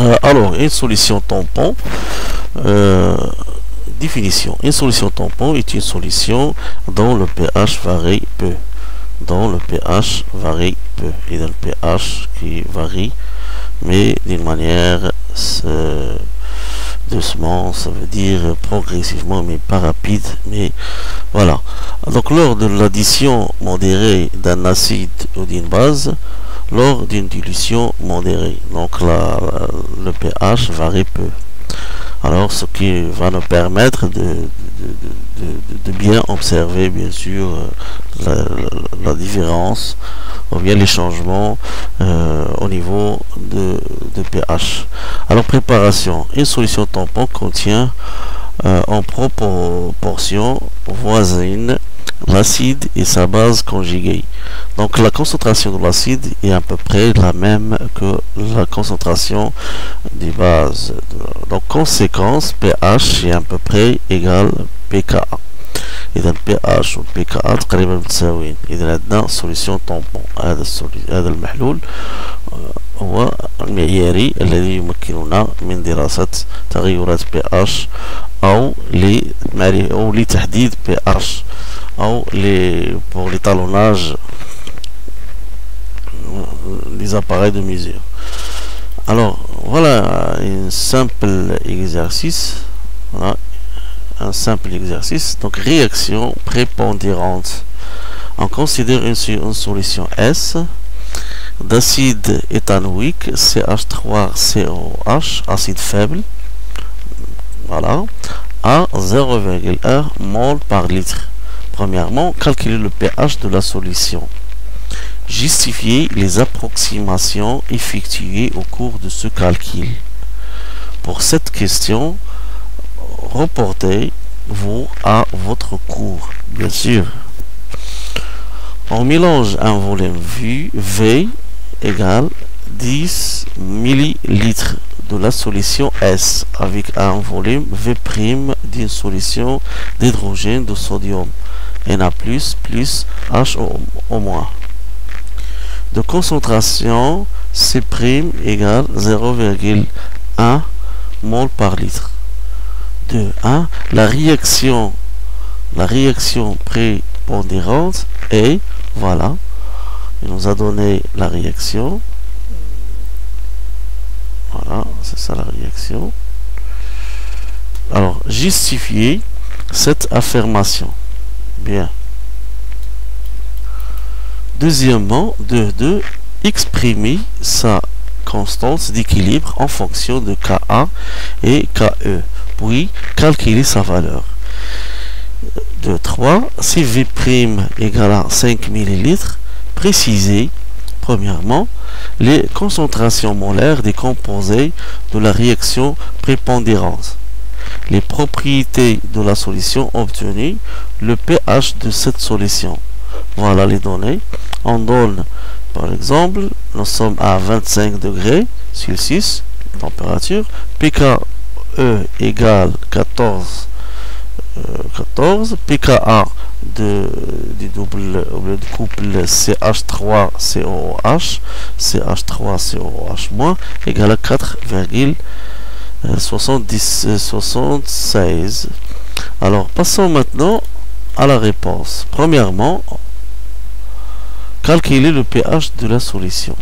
Euh, alors, une solution tampon. Euh, définition. Une solution tampon est une solution dont le pH varie peu. Dont le pH varie peu. Et dans le pH qui varie, mais d'une manière doucement, ça veut dire progressivement, mais pas rapide. Mais voilà. Donc, lors de l'addition modérée d'un acide ou d'une base, lors d'une dilution modérée. Donc la, le pH varie peu. Alors ce qui va nous permettre de, bien observer bien sûr euh, la, différence ou bien les changements euh, au niveau de, pH. Alors préparation. Une solution tampon contient euh, en proportion voisine l'acide et sa base conjuguée. Donc la concentration de l'acide est à peu près la même que la concentration des bases. Donc conséquence, pH est à peu près égal pKa. إذا pH و pKa تقريبا متساويين إذا عندنا سوليسيون طومبون هذا هذا المحلول هو المعياري الذي يمكننا من دراسة تغيرات pH أو أو لتحديد pH ou les, pour l'étalonnage des appareils de mesure. Alors, voilà un simple exercice. un simple exercice. Donc, réaction prépondérante. On considère une, une solution S d'acide éthanoïque CH3COH, acide faible. Voilà. À 0,1 mol par litre. Premièrement, calculer le pH de la solution. Justifier les approximations effectuées au cours de ce calcul. Pour cette question, reportez-vous à votre cours, bien sûr. On mélange un volume V égale 10 ml de la solution S avec un volume V' d'une solution d'hydrogène de sodium Na plus plus H au, moins. De concentration C' égale 0,1 mol par litre. 2. 1. La réaction, la réaction prépondérante est, voilà, il nous a donné la réaction. Voilà, c'est ça la réaction. Alors, justifier cette affirmation. Bien. Deuxièmement, de, exprimer sa constance d'équilibre en fonction de Ka et Ke, puis calculer sa valeur. De 3, si V' égale à 5 ml, préciser, premièrement, les concentrations molaires des composés de la réaction prépondérante les propriétés de la solution obtenues, le pH de cette solution. Voilà les données. On donne, par exemple, nous sommes à 25 degrés Celsius, température, pKe égale 14, 14 pKa de, du double de couple CH3COH, CH3COH- égale à 4,5 70, 76. Alors, passons maintenant à la réponse. Premièrement, calculer le pH de la solution.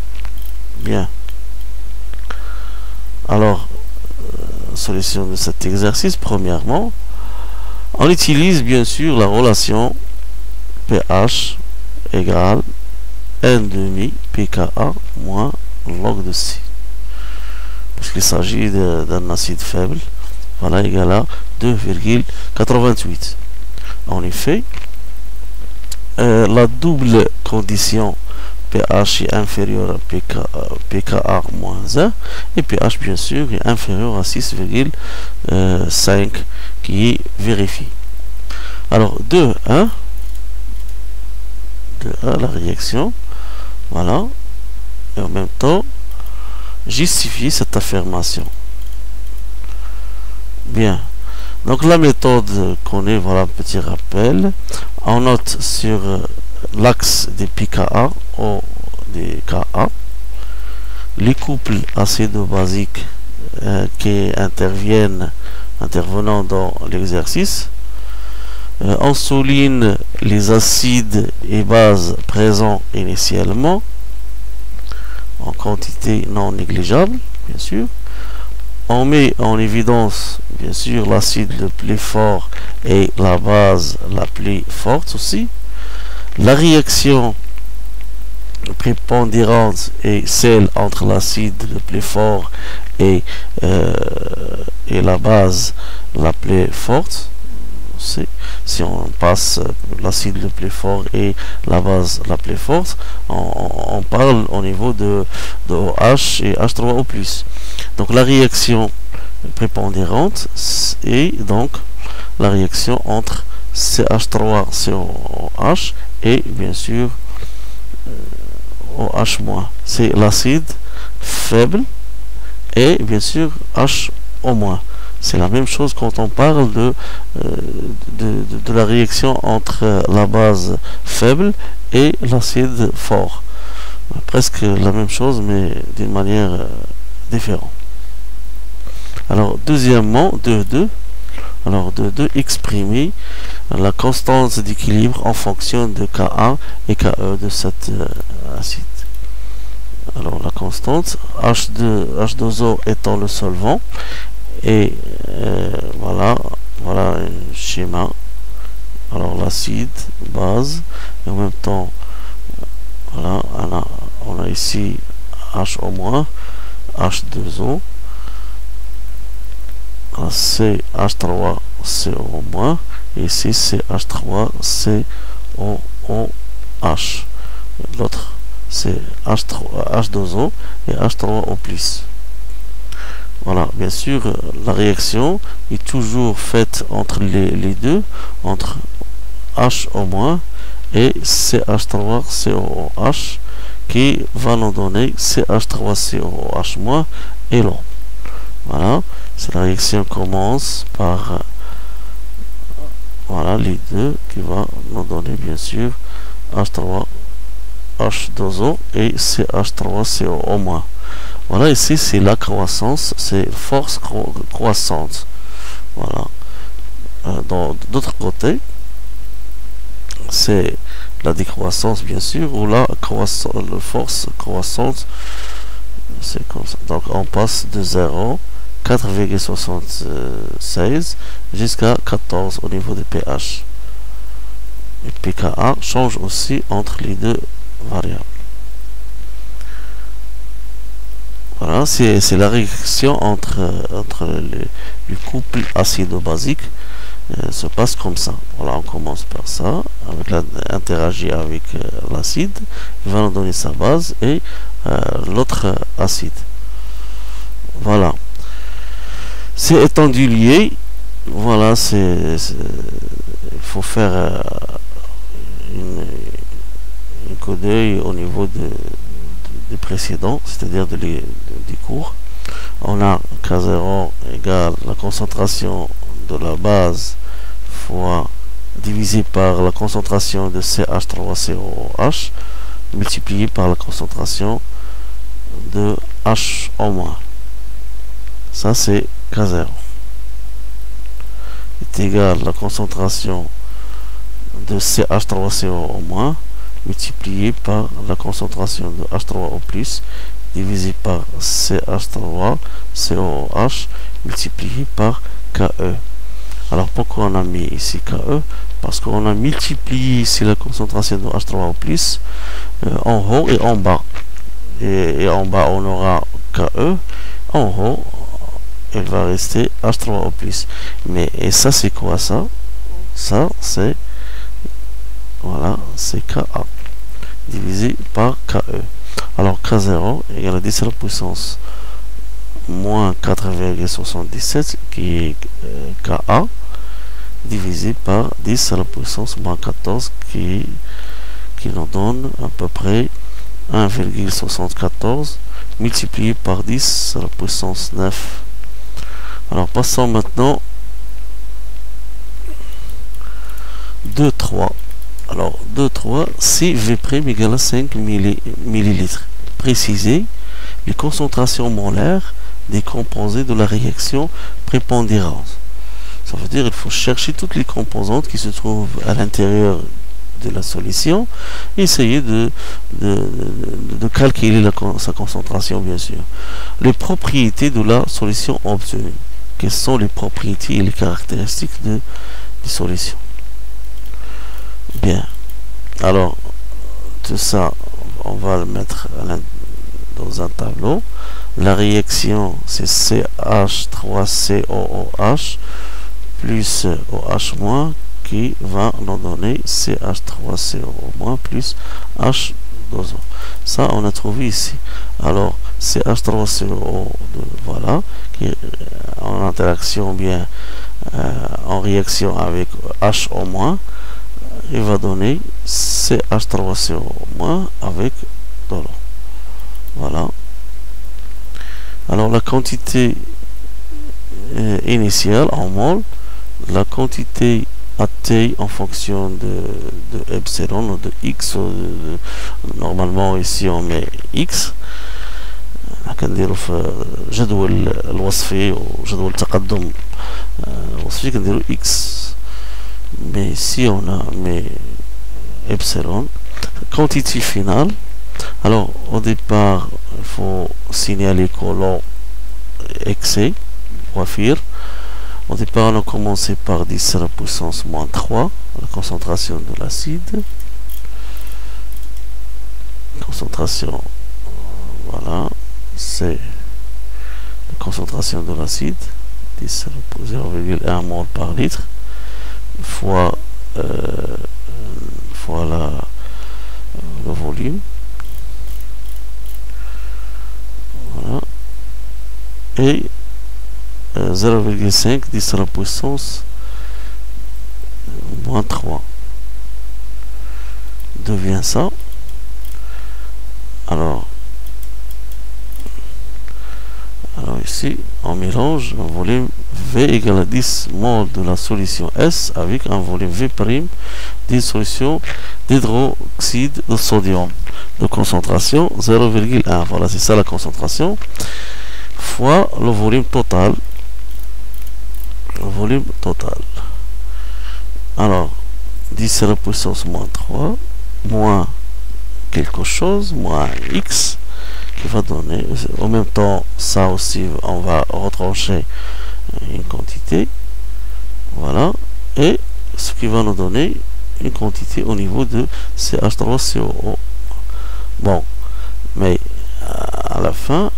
Bien. Alors, euh, solution de cet exercice, premièrement, on utilise bien sûr la relation pH égale n demi pKa moins log de C puisqu'il s'agit d'un acide faible, voilà, égal à 2,88. En effet, euh, la double condition pH est inférieur à pK, pKa moins 1 et pH bien sûr est inférieur à 6,5 euh, qui est vérifié. Alors 2, 1, 2, 1, la réaction, voilà, et en même temps justifier cette affirmation. Bien. Donc la méthode qu'on est, voilà petit rappel. On note sur euh, l'axe des PKA ou des KA les couples acido-basiques euh, qui interviennent, intervenant dans l'exercice. Euh, on souligne les acides et bases présents initialement en quantité non négligeable, bien sûr. On met en évidence, bien sûr, l'acide le plus fort et la base la plus forte aussi. La réaction prépondérante est celle entre l'acide le plus fort et, euh, et la base la plus forte si on passe l'acide le plus fort et la base la plus forte, on, parle au niveau de, de OH et H3O+. Donc la réaction prépondérante est donc la réaction entre CH3COH et bien sûr OH-. C'est l'acide faible et bien sûr HO-. C'est la même chose quand on parle de, euh, la réaction entre euh, la base faible et l'acide fort. Presque la même chose, mais d'une manière euh, différente. Alors, deuxièmement, 2,2. Alors, 2,2 exprimer la constante d'équilibre en fonction de Ka et Ke de cet acide. Alors, la constante H2, H2O étant le solvant et euh, voilà voilà un schéma. Alors l'acide base. Et en même temps voilà on a, ici H au moins H2O C H3 CO au moins. Et ici c'est H3 COOH l'autre c'est H3 H2O et H3O plus voilà, bien sûr, la réaction est toujours faite entre les, deux, entre H au moins et CH3COH qui va nous donner CH3COH moins et l'eau. Voilà, cette réaction commence par voilà les deux qui va nous donner bien sûr H3 H2O et CH3CO moins. Voilà, ici c'est la croissance, c'est force croissante. Voilà. Euh, d'autre côté, c'est la décroissance bien sûr, ou la, croissance, force croissante. C'est comme ça. Donc on passe de 0, 4,76 jusqu'à 14 au niveau du pH. Et pKa change aussi entre les deux variables. Voilà, c'est la réaction entre, entre le, couple acido-basique euh, se passe comme ça. Voilà, on commence par ça, avec la, interagit avec euh, l'acide, il va nous donner sa base et euh, l'autre acide. Voilà. C'est étendu lié. Voilà, c'est il faut faire une, une coup d'œil au niveau de des précédents, c'est-à-dire de des On a K0 égale la concentration de la base fois divisé par la concentration de CH3COH multiplié par la concentration de H en moins. Ça c'est K0. est égal à la concentration de CH3CO moins multiplié par la concentration de H3O+, divisé par CH3, COH, multiplié par KE. Alors pourquoi on a mis ici KE Parce qu'on a multiplié ici la concentration de H3O+, euh, en haut et en bas. Et, en bas on aura KE, en haut il va rester H3O+. Mais et ça c'est quoi ça? Ça c'est voilà, c'est Ka divisé par Ke. Alors K0 égale à 10 à la puissance moins 4,77 qui est euh, Ka divisé par 10 à la puissance moins 14 qui, qui nous donne à peu près 1,74 multiplié par 10 à la puissance 9. Alors passons maintenant 2, 3 alors, 2, 3, C V' égale à 5 millilitres. Préciser les concentrations molaires des composés de la réaction prépondérance. Ça veut dire qu'il faut chercher toutes les composantes qui se trouvent à l'intérieur de la solution et essayer de, de, calculer sa concentration, bien sûr. Les propriétés de la solution obtenue. Quelles sont les propriétés et les caractéristiques de, des solutions? Bien. Alors, tout ça, on va le mettre dans un tableau. La réaction, c'est CH3COOH plus OH- qui va nous donner CH3CO- plus H2O. Ça, on a trouvé ici. Alors, CH3CO, voilà, qui est en interaction bien, euh, en réaction avec HO-, il va donner CH3CO- avec de l'eau. Voilà. Alors, la quantité euh, initiale en mol, la quantité t en fonction de, de epsilon ou de x normalement ici on met x كنديرو في جدول الوصفي وجدول التقدم الوصفي كنديرو x mais si on a mais epsilon quantité finale alors au départ il faut signaler colon excès coiffure au départ on a commencé par 10 à la puissance moins 3 la concentration de l'acide. Concentration voilà c'est la concentration de l'acide 10 à la 0,1 mol par litre fois, euh, le volume. Voilà. Et 0,5 10 à la puissance moins 3 devient ça alors alors ici on mélange un volume V égale à 10 mol de la solution S avec un volume V' d'une solution d'hydroxyde de sodium de concentration 0,1 voilà c'est ça la concentration fois le volume total. Volume total. Alors, 10 à la puissance moins 3, moins quelque chose, moins x, qui va donner, en même temps, ça aussi, on va retrancher une quantité, voilà, et ce qui va nous donner une quantité au niveau de CH3COO. Bon, mais à la fin,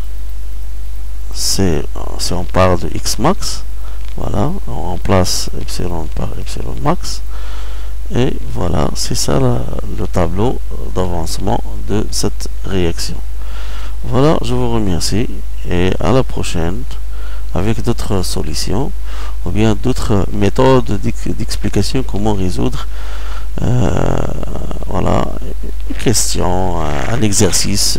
c'est si on parle de x max, voilà, on remplace epsilon par epsilon max. Et voilà, c'est ça le tableau d'avancement de cette réaction. Voilà, je vous remercie et à la prochaine avec d'autres solutions ou bien d'autres méthodes d'explication comment résoudre euh, voilà, une question, un exercice.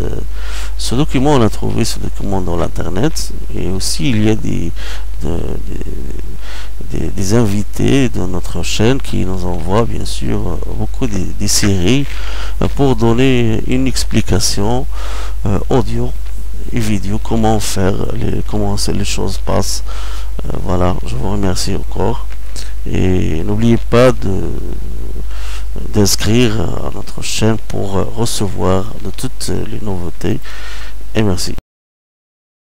Ce document, on a trouvé ce document dans l'internet et aussi il y a des, invités de notre chaîne qui nous envoient bien sûr beaucoup des, séries pour donner une explication euh, audio et vidéo comment faire les, comment les choses passent. Euh, voilà je vous remercie encore. Et n'oubliez pas de d'inscrire à notre chaîne pour recevoir de toutes les nouveautés. Et merci